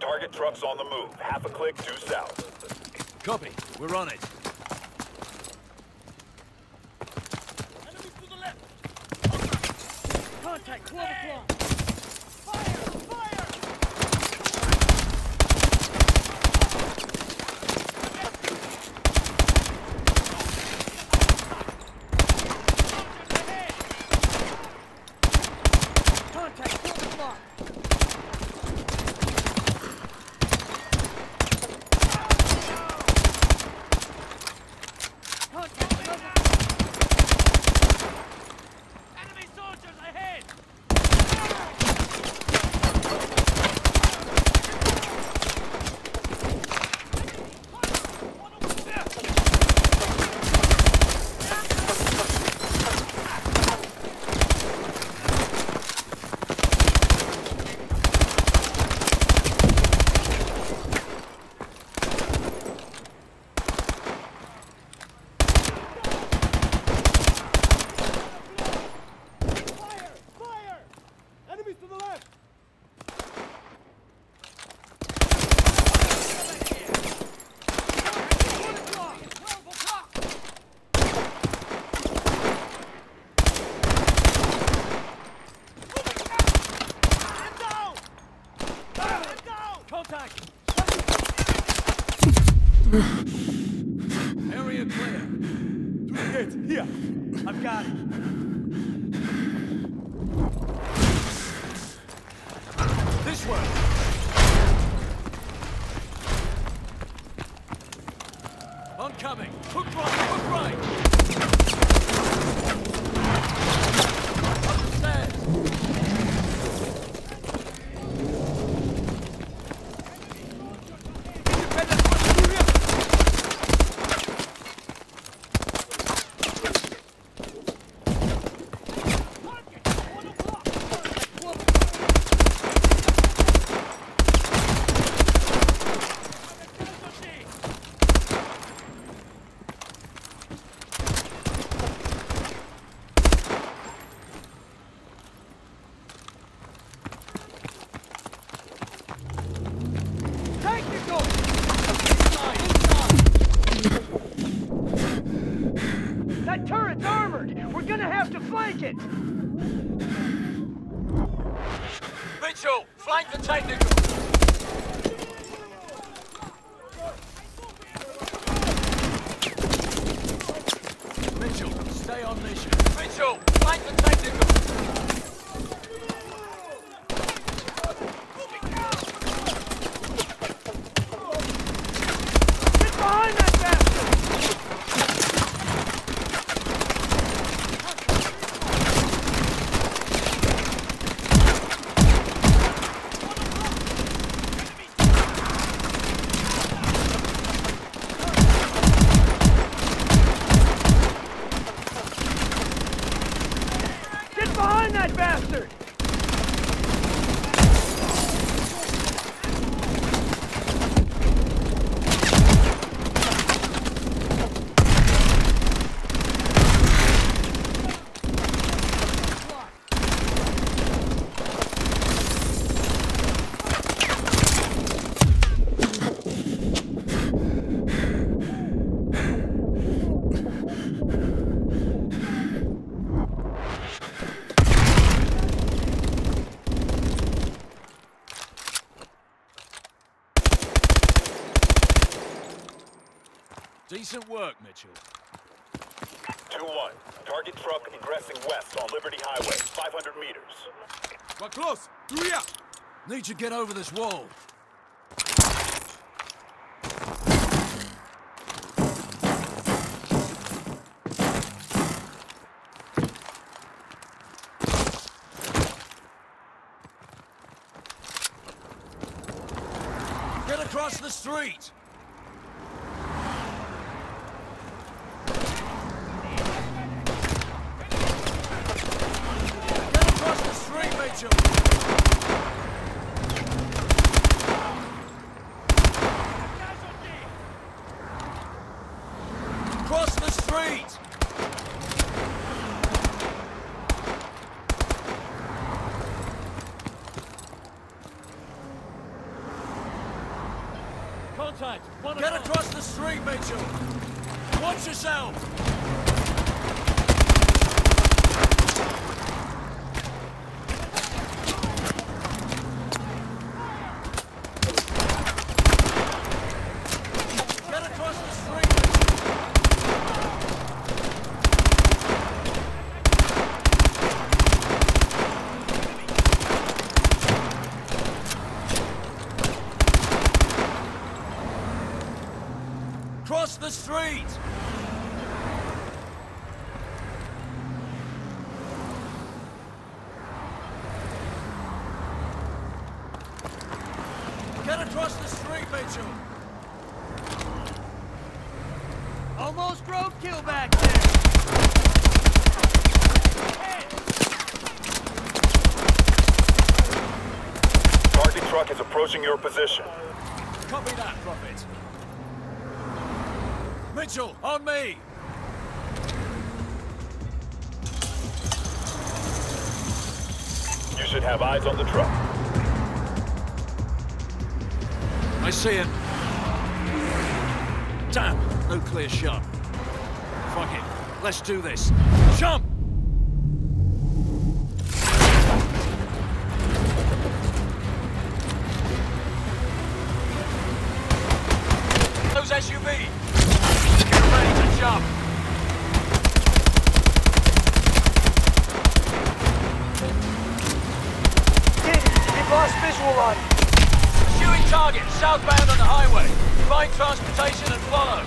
Target trucks on the move. Half a click due south. Copy. We're on it. Enemy to the left! Contact, 12 o'clock! Fire! Fire! Contact, 12 o'clock! Contact, 12 o'clock! Enemy soldiers ahead! Fire! Fire! Enemies to the left! Contact! Area clear. To the gate, here! I've got it! This way. Oncoming. Hook right, hook right. Upstairs. Technical! Inside, inside. That turret's armored! We're gonna have to flank it! Mitchell, flank the technical. Mitchell, stay on mission. Mitchell, flank the. Get behind that bastard! Get behind that Decent work, Mitchell. 2-1. Target truck ingressing west on Liberty Highway. 500 meters. We're close. Hurry up. Need to get over this wall. Get across the street. Get across the street, Mitchell. Cross the street! contact. Get across the street, Mitchell. Watch yourself. Get across the street. Street! Get across the street, Mitchell! Almost roadkill back there. Target truck is approaching your position. Copy that, Prophet. Mitchell, on me! You should have eyes on the truck. I see him. Damn, no clear shot. Fuck it, let's do this. Jump! Those SUV! Get ready to jump! We've lost visual on. Pursuing target, southbound on the highway. Find transportation and follow.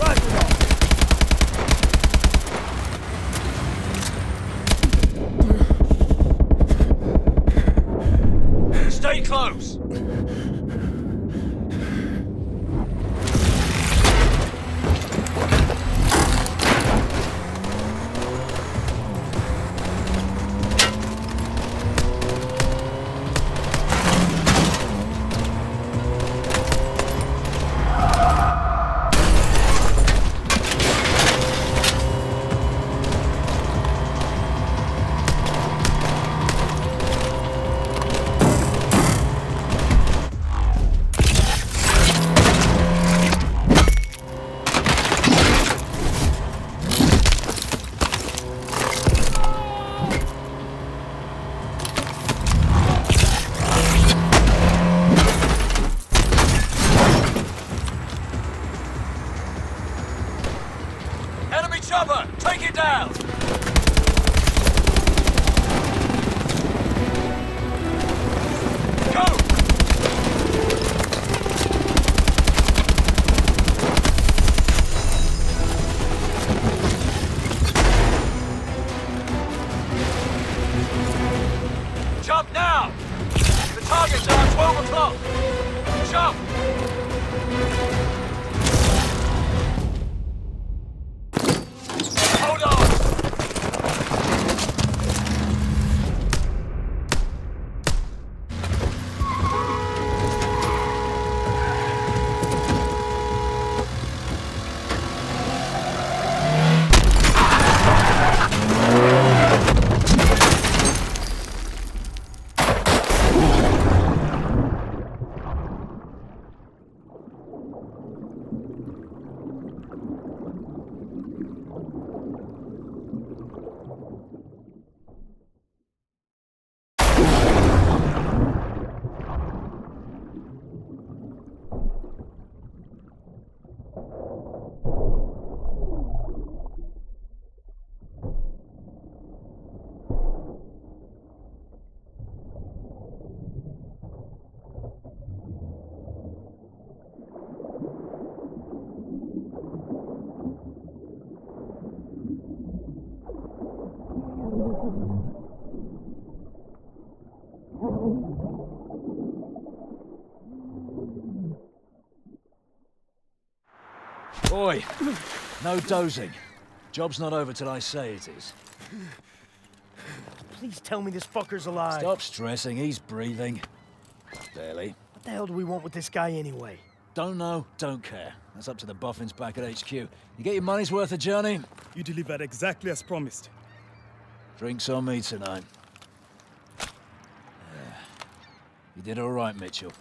Roger that. Stay close. Boy, no dozing. Job's not over till I say it is. Please tell me this fucker's alive. Stop stressing, he's breathing. Barely. What the hell do we want with this guy anyway? Don't know, don't care. That's up to the boffins back at HQ. You get your money's worth of journey? You delivered exactly as promised. Drinks on me tonight. Yeah. You did all right, Mitchell.